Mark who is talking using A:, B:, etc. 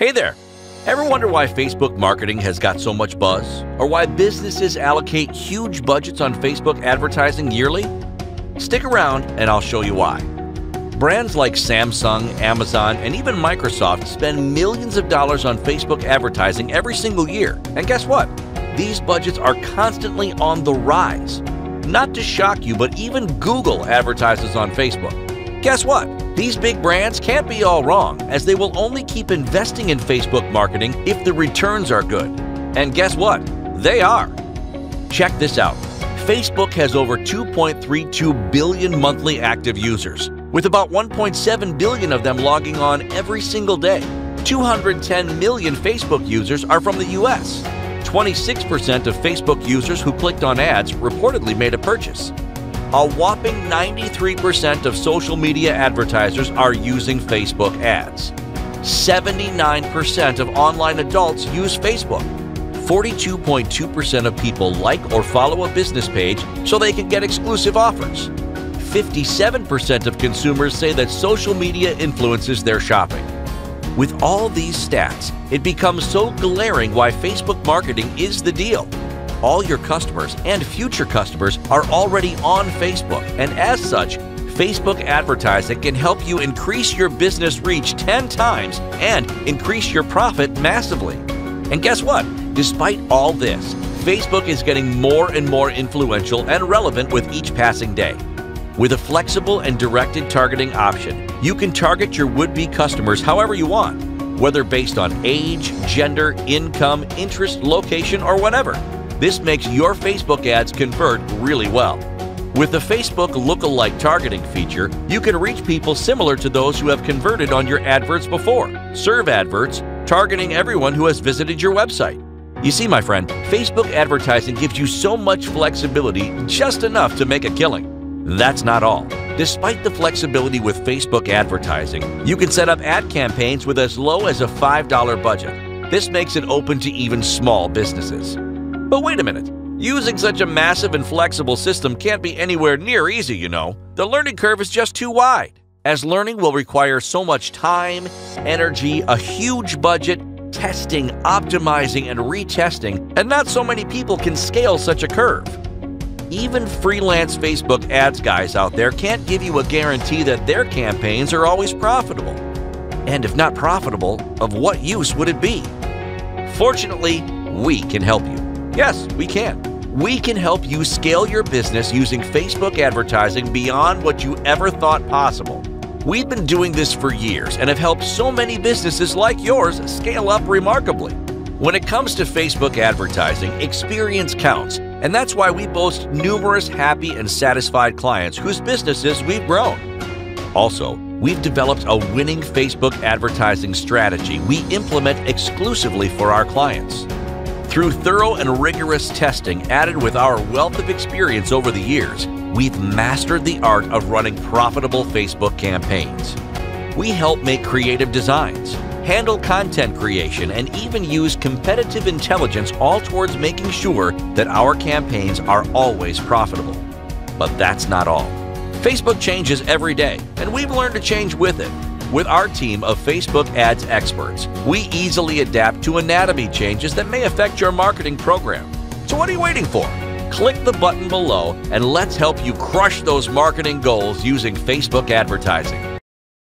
A: Hey there! Ever wonder why Facebook marketing has got so much buzz? Or why businesses allocate huge budgets on Facebook advertising yearly? Stick around and I'll show you why. Brands like Samsung, Amazon, and even Microsoft spend millions of dollars on Facebook advertising every single year. And guess what? These budgets are constantly on the rise. Not to shock you, but even Google advertises on Facebook. Guess what? These big brands can't be all wrong, as they will only keep investing in Facebook marketing if the returns are good. And guess what? They are. Check this out. Facebook has over 2.32 billion monthly active users, with about 1.7 billion of them logging on every single day. 210 million Facebook users are from the US. 26% of Facebook users who clicked on ads reportedly made a purchase. A whopping 93% of social media advertisers are using Facebook ads. 79% of online adults use Facebook. 42.2% of people like or follow a business page so they can get exclusive offers. 57% of consumers say that social media influences their shopping. With all these stats, it becomes so glaring why Facebook marketing is the deal. All your customers and future customers are already on Facebook, and as such, Facebook advertising can help you increase your business reach 10 times and increase your profit massively. And guess what? Despite all this, Facebook is getting more and more influential and relevant with each passing day. With a flexible and directed targeting option, you can target your would-be customers however you want, whether based on age, gender, income, interest, location, or whatever. This makes your Facebook ads convert really well. With the Facebook Lookalike targeting feature, you can reach people similar to those who have converted on your adverts before. Serve adverts, targeting everyone who has visited your website. You see, my friend, Facebook advertising gives you so much flexibility, just enough to make a killing. That's not all. Despite the flexibility with Facebook advertising, you can set up ad campaigns with as low as a $5 budget. This makes it open to even small businesses. But wait a minute. Using such a massive and flexible system can't be anywhere near easy, you know. The learning curve is just too wide, as learning will require so much time, energy, a huge budget, testing, optimizing, and retesting, and not so many people can scale such a curve. Even freelance Facebook ads guys out there can't give you a guarantee that their campaigns are always profitable. And if not profitable, of what use would it be? Fortunately, we can help you. Yes, we can. We can help you scale your business using Facebook advertising beyond what you ever thought possible. We've been doing this for years and have helped so many businesses like yours scale up remarkably. When it comes to Facebook advertising, experience counts, and that's why we boast numerous happy and satisfied clients whose businesses we've grown. Also, we've developed a winning Facebook advertising strategy we implement exclusively for our clients. Through thorough and rigorous testing added with our wealth of experience over the years, we've mastered the art of running profitable Facebook campaigns. We help make creative designs, handle content creation, and even use competitive intelligence all towards making sure that our campaigns are always profitable. But that's not all. Facebook changes every day, and we've learned to change with it. With our team of Facebook ads experts, we easily adapt to anatomy changes that may affect your marketing program. So what are you waiting for? Click the button below and let's help you crush those marketing goals using Facebook advertising.